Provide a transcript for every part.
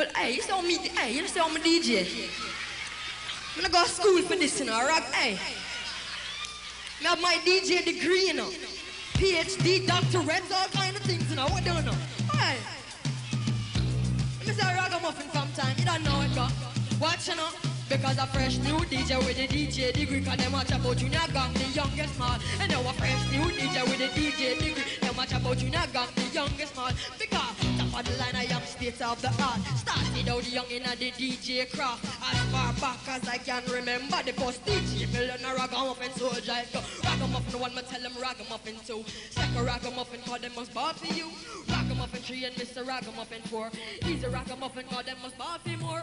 Me, hey, you see how me DJ? I'm gonna go to school for this, you know, rock, hey. I have my DJ degree, you know. PhD, doctorates, all kind of things, you know. What do you know? Hey. Let me say ragamuffin from time. You don't know it, go. Watch, you know. Because a fresh new DJ with a DJ degree Cause them watch about Junior Gong, the youngest man And now a fresh new DJ with a DJ degree Them watch about Junior of the art. Started out young in the DJ craft. As far back as I can remember The first DJ me learn a ragamuffin soldier Ragamuffin one me tell them ragamuffin two Second ragamuffin cause them must bar for you Ragamuffin three and Mr. Ragamuffin four He's a ragamuffin cause them must bar for more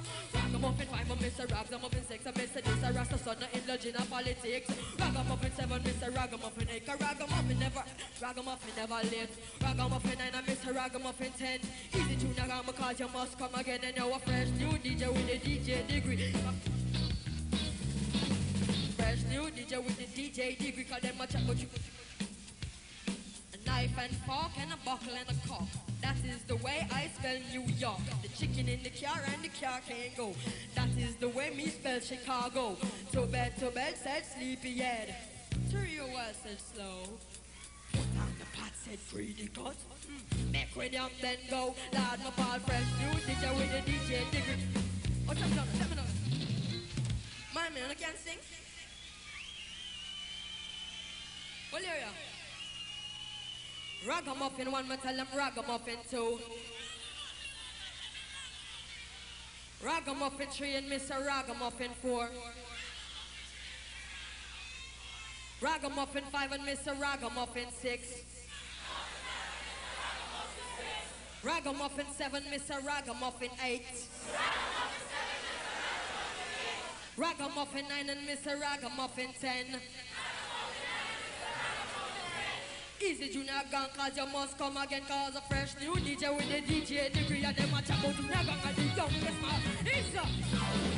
Ragamuffin five and Mr. Ragamuffin six, I miss a this, a rasta son, in politics. Ragamuffin seven, a ragamuffin eight, a ragamuffin never, ragamuffin never late. Ragamuffin nine, I miss a ragamuffin ten. Easy tune, ragamuffin cause you must come again, and you're a fresh new DJ with a DJ with the DJ degree, cause them a chat about you. A knife and fork and a buckle and a cock. That is the way I spell New York. The chicken in the car and the car can't go. That is the way me spell Chicago. To bed, to bed, said sleepyhead. You well said slow. Put on the pot, said greedy cut. Mm. Make with them then go. Lord, my ball fresh new DJ with the DJ degree. Oh, tell me tell me. My man, I can't sing. Well, are. Ragamuffin one, me tell them ragamuffin two. Ragamuffin three and Mr. Ragamuffin four. Ragamuffin five and Mr. Ragamuffin six. Ragamuffin seven, Mr. Ragamuffin eight. Ragamuffin nine and Mr. Ragamuffin ten. Easy Junior Gong cause you must come again cause a fresh new DJ with a DJ degree and them a chat about Junior Gong and the man. It's a